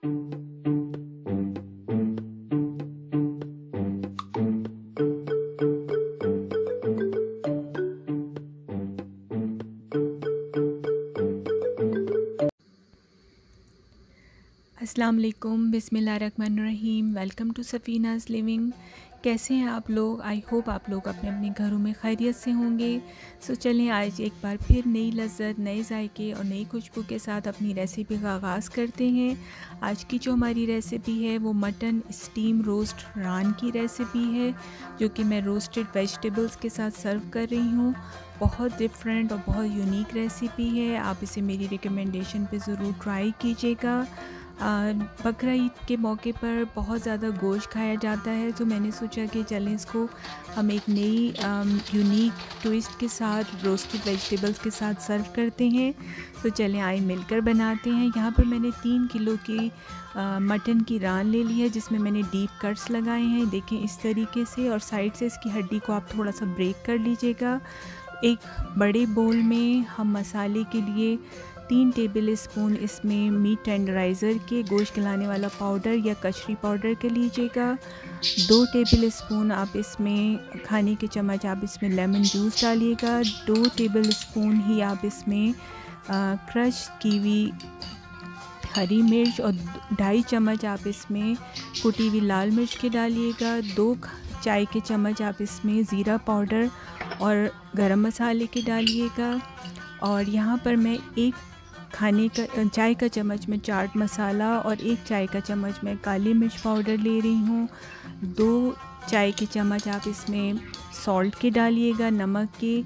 Assalamu alaikum, Bismillah Rahman Rahim. Welcome to Safina's Living. कैसे हैं आप लोग? आई होप आप लोग अपने अपने घरों में खैरियत से होंगे। सो चलें आज एक बार फिर नई लज्जत, नए जायके और नई खुशबू के साथ अपनी रेसिपी का आगाज़ करते हैं। आज की जो हमारी रेसिपी है, वो मटन स्टीम रोस्ट रान की रेसिपी है, जो कि मैं रोस्टेड वेजिटेबल्स के साथ सर्व कर रही हूँ। बहुत डिफरेंट और बहुत यूनिक रेसिपी है। आप इसे मेरी रिकमेंडेशन पे ज़रूर ट्राई कीजिएगा। बकरा ईद के मौके पर बहुत ज़्यादा गोश्त खाया जाता है तो मैंने सोचा कि चलें इसको हम एक नई यूनिक ट्विस्ट के साथ रोस्टेड वेजिटेबल्स के साथ सर्व करते हैं। तो चलें आए मिलकर बनाते हैं। यहाँ पर मैंने तीन किलो की मटन की रान ले ली है, जिसमें मैंने डीप कट्स लगाए हैं। देखें इस तरीके से और साइड से इसकी हड्डी को आप थोड़ा सा ब्रेक कर लीजिएगा। एक बड़े बोल में हम मसाले के लिए तीन टेबल स्पून इसमें मीट टेंडराइज़र के गोश्त गलाने वाला पाउडर या कचरी पाउडर के लीजिएगा। दो टेबल स्पून आप इसमें खाने के चम्मच आप इसमें लेमन जूस डालिएगा। दो टेबल स्पून ही आप इसमें क्रश कीवी, हरी मिर्च और ढाई चम्मच आप इसमें कुटी हुई लाल मिर्च के डालिएगा। दो चाय के चम्मच आप इसमें ज़ीरा पाउडर और गरम मसाले के डालिएगा। और यहाँ पर मैं एक खाने का चाय का चम्मच में चाट मसाला और एक चाय का चम्मच में काली मिर्च पाउडर ले रही हूँ। दो चाय के चम्मच आप इसमें सॉल्ट के डालिएगा, नमक के।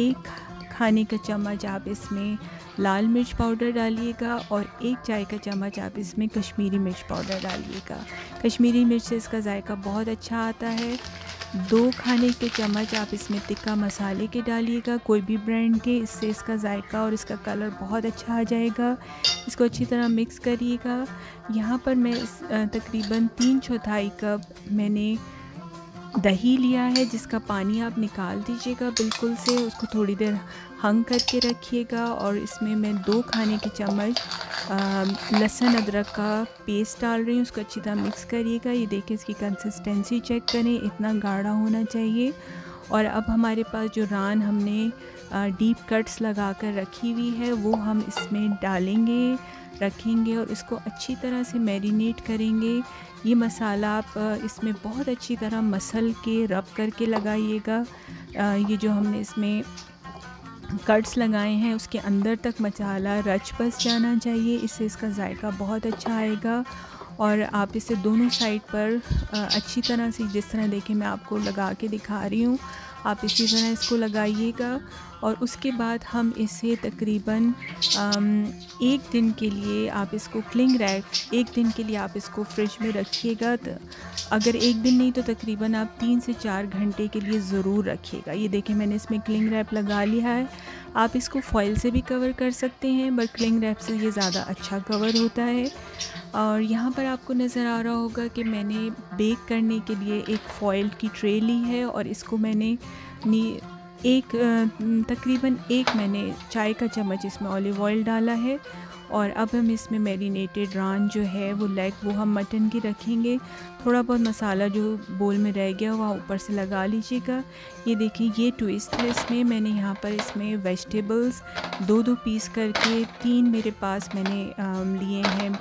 एक खाने का चम्मच आप इसमें लाल मिर्च पाउडर डालिएगा और एक चाय का चम्मच आप इसमें कश्मीरी मिर्च पाउडर डालिएगा। कश्मीरी मिर्च से इसका जायका बहुत अच्छा आता है। दो खाने के चम्मच आप इसमें तिक्का मसाले के डालिएगा, कोई भी ब्रांड के, इससे इसका जायका और इसका कलर बहुत अच्छा आ जाएगा। इसको अच्छी तरह मिक्स करिएगा। यहाँ पर मैं तकरीबन तीन चौथाई कप मैंने दही लिया है, जिसका पानी आप निकाल दीजिएगा बिल्कुल से, उसको थोड़ी देर हंग करके रखिएगा और इसमें मैं दो खाने के चम्मच लहसुन अदरक का पेस्ट डाल रही हूँ, उसको अच्छी तरह मिक्स करिएगा। ये देखिए इसकी कंसिस्टेंसी चेक करें, इतना गाढ़ा होना चाहिए। और अब हमारे पास जो रान हमने डीप कट्स लगा कर रखी हुई है, वो हम इसमें डालेंगे, रखेंगे और इसको अच्छी तरह से मैरिनेट करेंगे। ये मसाला आप इसमें बहुत अच्छी तरह मसल के रब करके लगाइएगा। ये जो हमने इसमें कट्स लगाए हैं, उसके अंदर तक मसाला रच बस जाना चाहिए। इससे इसका जायका बहुत अच्छा आएगा। और आप इसे दोनों साइड पर अच्छी तरह से जिस तरह देखें, मैं आपको लगा के दिखा रही हूँ। आप इसी तरह इसको लगाइएगा और उसके बाद हम इसे तकरीबन एक दिन के लिए आप इसको क्लिंग रैक एक दिन के लिए आप इसको फ्रिज में रखिएगा तो अगर एक दिन नहीं तो तकरीबन आप तीन से चार घंटे के लिए ज़रूर रखिएगा। ये देखें मैंने इसमें क्लिंग रैप लगा लिया है। आप इसको फॉइल से भी कवर कर सकते हैं बट क्लिंग रैप से ये ज़्यादा अच्छा कवर होता है। और यहाँ पर आपको नज़र आ रहा होगा कि मैंने बेक करने के लिए एक फॉइल की ट्रे ली है और इसको मैंने एक तकरीबन एक मैंने चाय का चम्मच इसमें ऑलिव ऑयल डाला है और अब हम इसमें मैरिनेटेड रान जो है, वो लेग वो हम मटन की रखेंगे। थोड़ा बहुत मसाला जो बोल में रह गया, वह ऊपर से लगा लीजिएगा। ये देखिए, ये ट्विस्ट है इसमें। मैंने यहाँ पर इसमें वेजिटेबल्स दो दो पीस करके तीन मेरे पास मैंने लिए हैं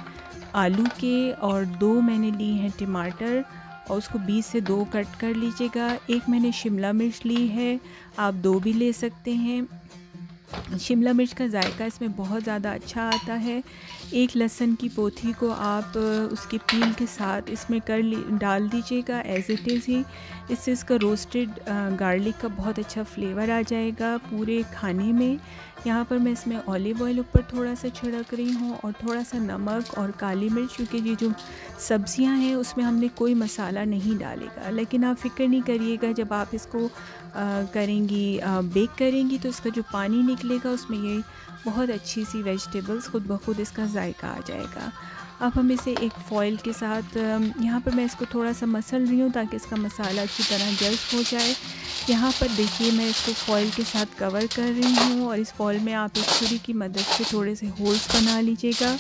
आलू के और दो मैंने लिए हैं टमाटर। और उसको बीस से दो कट कर लीजिएगा। एक मैंने शिमला मिर्च ली है, आप दो भी ले सकते हैं। शिमला मिर्च का जायका इसमें बहुत ज़्यादा अच्छा आता है। एक लहसुन की पोथी को आप उसके पील के साथ इसमें कर डाल दीजिएगा। एज इट इज़ ही, इससे इसका रोस्टेड गार्लिक का बहुत अच्छा फ्लेवर आ जाएगा पूरे खाने में। यहाँ पर मैं इसमें ऑलिव ऑयल ऊपर थोड़ा सा छिड़क रही हूँ और थोड़ा सा नमक और काली मिर्च, क्योंकि ये जो सब्ज़ियाँ हैं, उसमें हमने कोई मसाला नहीं डालेगा। लेकिन आप फ़िक्र नहीं करिएगा, जब आप इसको करेंगी बेक करेंगी तो इसका जो पानी निकलेगा, उसमें ये बहुत अच्छी सी वेजिटेबल्स खुद ब खुद इसका जायका आ जाएगा। अब हम इसे एक फ़ॉइल के साथ यहाँ पर मैं इसको थोड़ा सा मसल रही हूँ, ताकि इसका मसाला अच्छी तरह जल्द हो जाए। यहाँ पर देखिए, मैं इसको फॉइल के साथ कवर कर रही हूँ, और इस फॉइल में आप एक छुरी की मदद से थोड़े से होल्स बना लीजिएगा।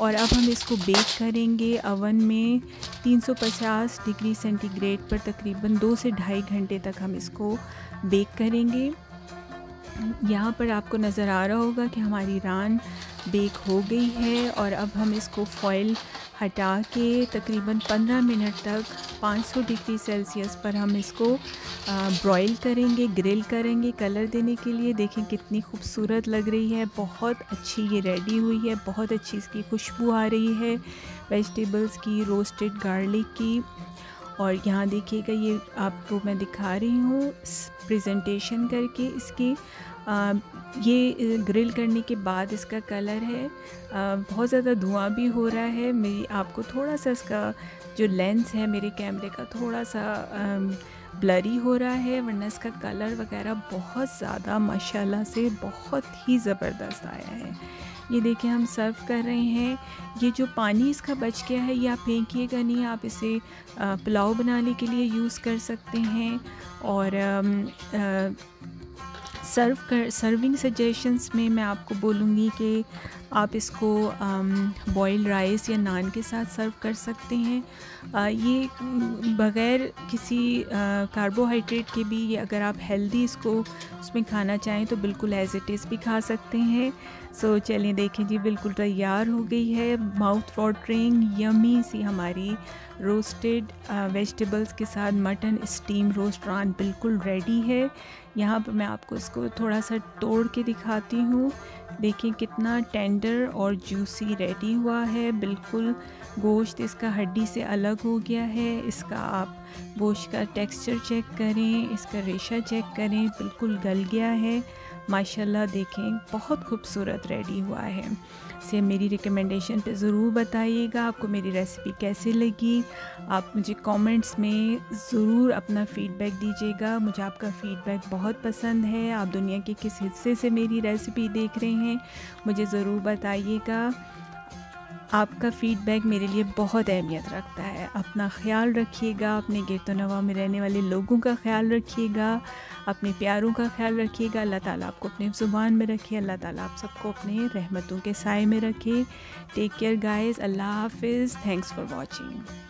और अब हम इसको बेक करेंगे अवन में 350 डिग्री सेंटीग्रेड पर तकरीबन दो से ढाई घंटे तक हम इसको बेक करेंगे। यहाँ पर आपको नज़र आ रहा होगा कि हमारी रान बेक हो गई है और अब हम इसको फॉइल हटा के तकरीबन 15 मिनट तक 500 डिग्री सेल्सियस पर हम इसको ब्रॉयल करेंगे ग्रिल करेंगे कलर देने के लिए। देखें कितनी खूबसूरत लग रही है, बहुत अच्छी ये रेडी हुई है, बहुत अच्छी इसकी खुशबू आ रही है वेजिटेबल्स की रोस्टेड गार्लिक की। और यहाँ देखिएगा, ये आपको मैं दिखा रही हूँ प्रेजेंटेशन करके इसकी। ये ग्रिल करने के बाद इसका कलर है। बहुत ज़्यादा धुआँ भी हो रहा है। मेरी आपको थोड़ा सा इसका जो लेंस है मेरे कैमरे का थोड़ा सा ब्लरी हो रहा है, वरना इसका कलर वगैरह बहुत ज़्यादा माशाल्लाह से बहुत ही ज़बरदस्त आया है। ये देखिए, हम सर्व कर रहे हैं। ये जो पानी इसका बच गया है, ये आप फेंकिएगा नहीं, आप इसे पुलाव बनाने के लिए यूज़ कर सकते हैं। और सर्व कर सर्विंग सजेशंस में मैं आपको बोलूँगी कि आप इसको बॉयल राइस या नान के साथ सर्व कर सकते हैं। आ, ये बग़ैर किसी कार्बोहाइड्रेट के भी ये अगर आप हेल्दी इसको उसमें खाना चाहें तो बिल्कुल एज इट इज़ भी खा सकते हैं। सो चलिए देखें जी बिल्कुल तैयार हो गई है। माउथ वाटरिंग यमी सी हमारी रोस्टेड वेजिटेबल्स के साथ मटन स्टीम रोस्ट रान बिल्कुल रेडी है। यहाँ पर मैं आपको इसको थोड़ा सा तोड़ के दिखाती हूँ। देखिए कितना टेंडर और जूसी रेडी हुआ है। बिल्कुल गोश्त इसका हड्डी से अलग हो गया है। इसका आप गोश्त का टेक्सचर चेक करें, इसका रेशा चेक करें, बिल्कुल गल गया है। माशाल्लाह देखें, बहुत खूबसूरत रेडी हुआ है। से मेरी रिकमेंडेशन पे ज़रूर बताइएगा आपको मेरी रेसिपी कैसे लगी। आप मुझे कमेंट्स में ज़रूर अपना फ़ीडबैक दीजिएगा। मुझे आपका फ़ीडबैक बहुत पसंद है। आप दुनिया के किस हिस्से से मेरी रेसिपी देख रहे हैं, मुझे ज़रूर बताइएगा। आपका फ़ीडबैक मेरे लिए बहुत अहमियत रखता है। अपना ख्याल रखिएगा, अपने गिरतो नवा में रहने वाले लोगों का ख्याल रखिएगा, अपने प्यारों का ख्याल रखिएगा। अल्लाह ताला आपको अपने ज़ुबान में रखे, अल्लाह ताला आप सबको अपने रहमतों के साय में रखे। टेक केयर गाइस अल्लाह हाफिज़. Thanks for watching